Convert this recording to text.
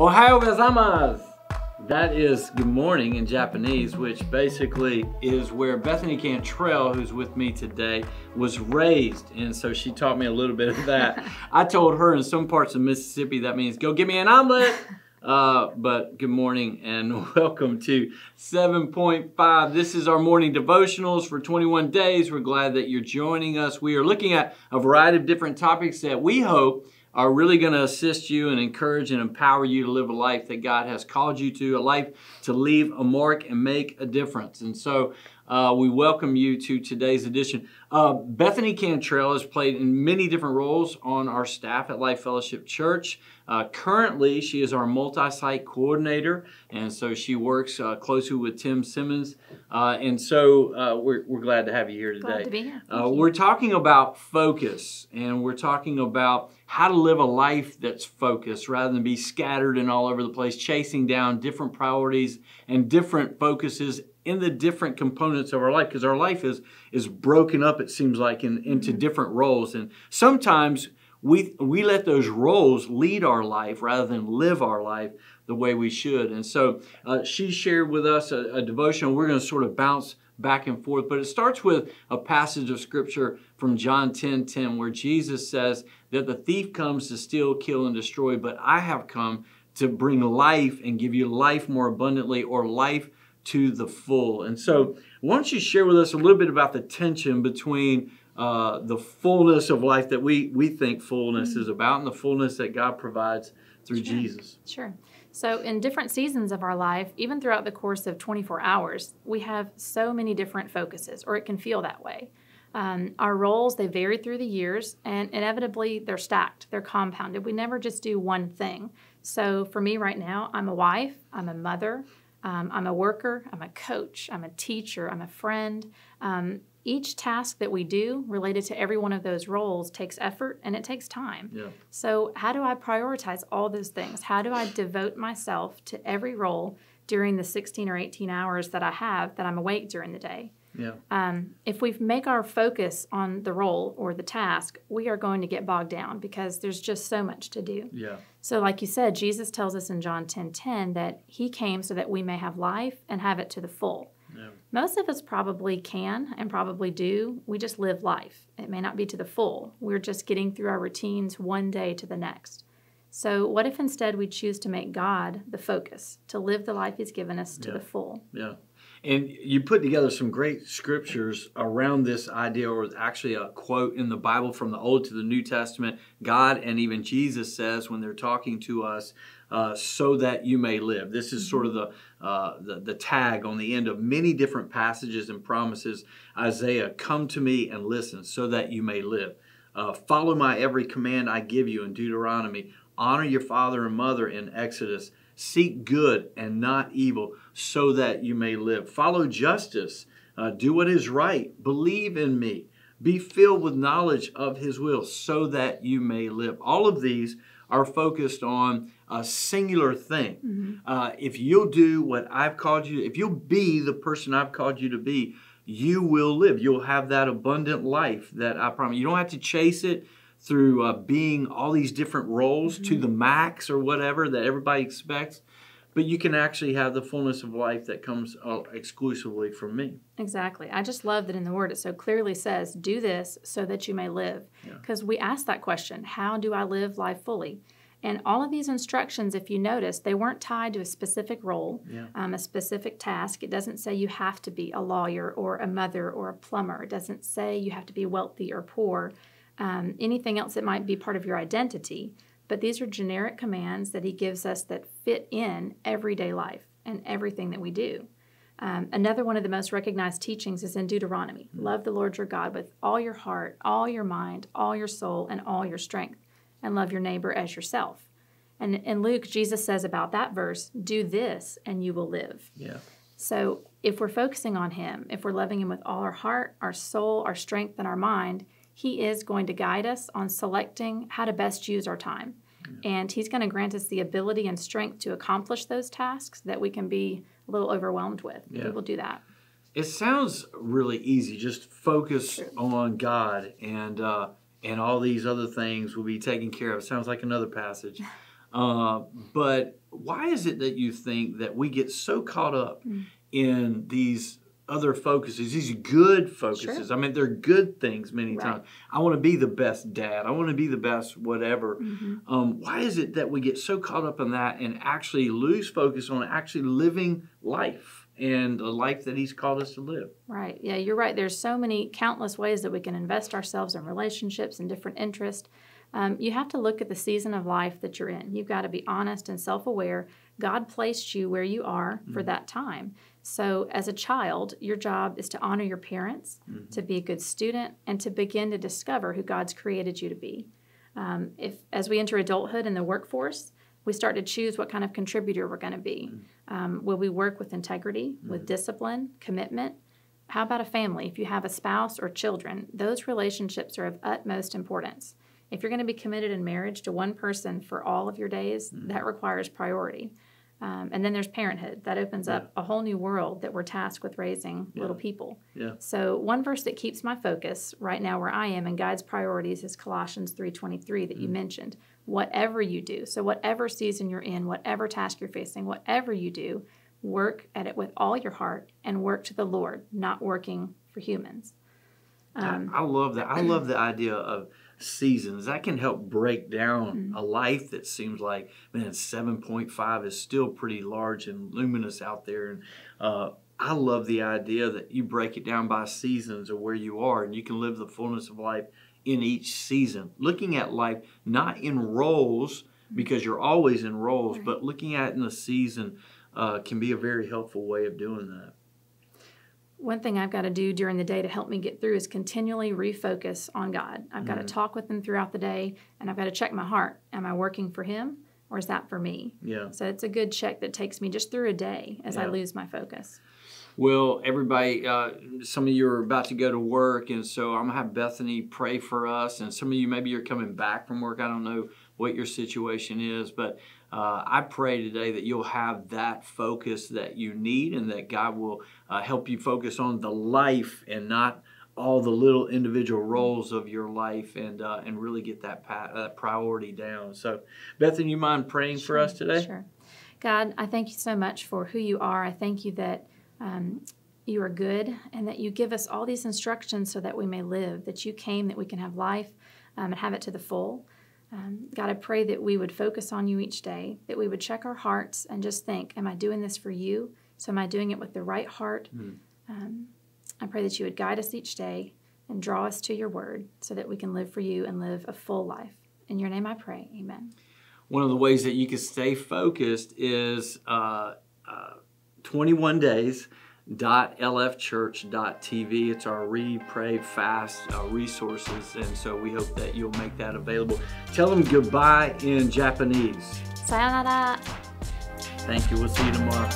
Ohio gozaimasu. That is good morning in Japanese, which basically is where Bethany Cantrell, who's with me today, was raised. And so she taught me a little bit of that. I told her in some parts of Mississippi that means go get me an omelet. Uh, but good morning and welcome to 7.5. This is our morning devotionals for 21 days. We're glad that you're joining us. We are looking at a variety of different topics that we hope are really going to assist you and encourage and empower you to live a life that God has called you to, a life to leave a mark and make a difference. And so uh, we welcome you to today's edition. Uh, Bethany Cantrell has played in many different roles on our staff at Life Fellowship Church. Uh, currently, she is our multi site coordinator, and so she works uh, closely with Tim Simmons. Uh, and so uh, we're, we're glad to have you here today. Glad to be here. we're talking about focus, and we're talking about how to live a life that's focused rather than be scattered and all over the place, chasing down different priorities and different focuses in the different components of our life because our life is is broken up it seems like in, into mm-hmm. different roles. And sometimes we we let those roles lead our life rather than live our life the way we should. And so uh, she shared with us a, a devotion. We're going to sort of bounce back and forth but it starts with a passage of scripture from john 10 10 where jesus says that the thief comes to steal kill and destroy but i have come to bring life and give you life more abundantly or life to the full. And so, why don't you share with us a little bit about the tension between uh, the fullness of life that we, we think fullness mm-hmm. is about and the fullness that God provides through sure. Jesus? Sure. So, in different seasons of our life, even throughout the course of 24 hours, we have so many different focuses, or it can feel that way. Um, our roles, they vary through the years, and inevitably they're stacked, they're compounded. We never just do one thing. So, for me right now, I'm a wife, I'm a mother, um, I'm a worker, I'm a coach, I'm a teacher, I'm a friend. Um, each task that we do related to every one of those roles takes effort and it takes time. Yeah. So, how do I prioritize all those things? How do I devote myself to every role during the 16 or 18 hours that I have that I'm awake during the day? Yeah. Um, if we make our focus on the role or the task, we are going to get bogged down because there's just so much to do. Yeah. So, like you said, Jesus tells us in John 10 10 that he came so that we may have life and have it to the full. Yeah. Most of us probably can and probably do. We just live life. It may not be to the full. We're just getting through our routines one day to the next. So, what if instead we choose to make God the focus, to live the life He's given us to yeah. the full? Yeah. And you put together some great scriptures around this idea, or actually a quote in the Bible from the Old to the New Testament. God and even Jesus says when they're talking to us, uh, so that you may live. This is sort of the, uh, the, the tag on the end of many different passages and promises. Isaiah, come to me and listen, so that you may live. Uh, follow my every command I give you in Deuteronomy. Honor your father and mother in Exodus. Seek good and not evil so that you may live. Follow justice. Uh, do what is right. Believe in me. Be filled with knowledge of his will so that you may live. All of these are focused on a singular thing. Mm-hmm. Uh, if you'll do what I've called you, if you'll be the person I've called you to be, you will live. You'll have that abundant life that I promise. You don't have to chase it through uh, being all these different roles mm-hmm. to the max or whatever that everybody expects but you can actually have the fullness of life that comes uh, exclusively from me. Exactly. I just love that in the word it so clearly says, do this so that you may live. Because yeah. we ask that question, how do I live life fully? And all of these instructions, if you notice, they weren't tied to a specific role, yeah. um, a specific task. It doesn't say you have to be a lawyer or a mother or a plumber. It doesn't say you have to be wealthy or poor um, anything else that might be part of your identity. But these are generic commands that he gives us that fit in everyday life and everything that we do. Um, another one of the most recognized teachings is in Deuteronomy mm-hmm. Love the Lord your God with all your heart, all your mind, all your soul, and all your strength, and love your neighbor as yourself. And in Luke, Jesus says about that verse, Do this and you will live. Yeah. So if we're focusing on Him, if we're loving Him with all our heart, our soul, our strength, and our mind, he is going to guide us on selecting how to best use our time. Yeah. And He's going to grant us the ability and strength to accomplish those tasks that we can be a little overwhelmed with. Yeah. We will do that. It sounds really easy. Just focus True. on God, and uh, and all these other things will be taken care of. Sounds like another passage. Uh, but why is it that you think that we get so caught up Mm. in these other focuses, these good focuses? Sure. I mean, they're good things many Right. times. I want to be the best dad. I want to be the best whatever. Mhm. Um, why is it that we get so caught up in that and actually lose focus on actually living life and the life that He's called us to live? Right. Yeah, you're right. There's so many countless ways that we can invest ourselves in relationships and different interests. Um, you have to look at the season of life that you're in. You've got to be honest and self aware. God placed you where you are for that time. So, as a child, your job is to honor your parents, to be a good student, and to begin to discover who God's created you to be. Um, if, as we enter adulthood in the workforce, we start to choose what kind of contributor we're going to be. Um, will we work with integrity, with discipline, commitment? How about a family? If you have a spouse or children, those relationships are of utmost importance. If you're going to be committed in marriage to one person for all of your days, that requires priority. Um, and then there's parenthood. That opens up a whole new world that we're tasked with raising little people. Yeah. So one verse that keeps my focus right now where I am and guides priorities is Colossians 3:23 that you mentioned. Whatever you do, so whatever season you're in, whatever task you're facing, whatever you do, work at it with all your heart and work to the Lord, not working for humans. Um, I, I love that. I love the idea of seasons. That can help break down a life that seems like, man, 7.5 is still pretty large and luminous out there. And uh, I love the idea that you break it down by seasons of where you are and you can live the fullness of life in each season. Looking at life not in roles, because you're always in roles, Right. but looking at it in a season uh, can be a very helpful way of doing that. One thing I've got to do during the day to help me get through is continually refocus on God. I've got to talk with Him throughout the day, and I've got to check my heart. Am I working for Him, or is that for me? Yeah. So it's a good check that takes me just through a day as I lose my focus. Well, everybody, uh, some of you are about to go to work, and so I'm gonna have Bethany pray for us. And some of you, maybe you're coming back from work. I don't know what your situation is, but uh, I pray today that you'll have that focus that you need, and that God will uh, help you focus on the life and not all the little individual roles of your life, and uh, and really get that pa- uh, priority down. So, Bethany, you mind praying for us today? Sure. God, I thank you so much for who you are. I thank you that um, you are good and that you give us all these instructions so that we may live, that you came that we can have life um, and have it to the full. Um, God, I pray that we would focus on you each day, that we would check our hearts and just think, Am I doing this for you? So, am I doing it with the right heart? Um, I pray that you would guide us each day and draw us to your word so that we can live for you and live a full life. In your name I pray. Amen. one of the ways that you can stay focused is uh, uh, 21 days lfchurch.tv it's our read pray fast uh, resources and so we hope that you'll make that available. Tell them goodbye in japanese. Sayonara. thank you. We'll see you tomorrow